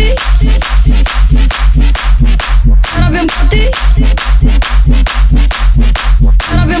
Koty Robią koty Robią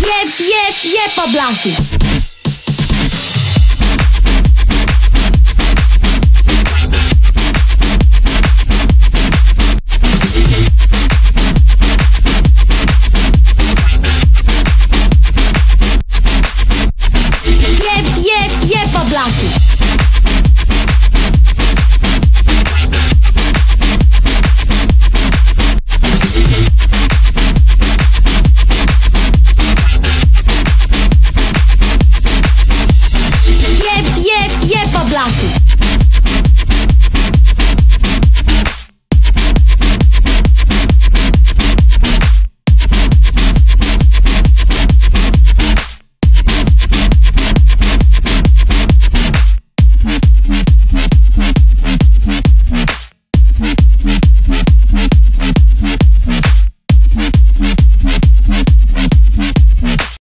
Jeb, jeb, jeb po blanku Jeb, jeb, jeb po blanku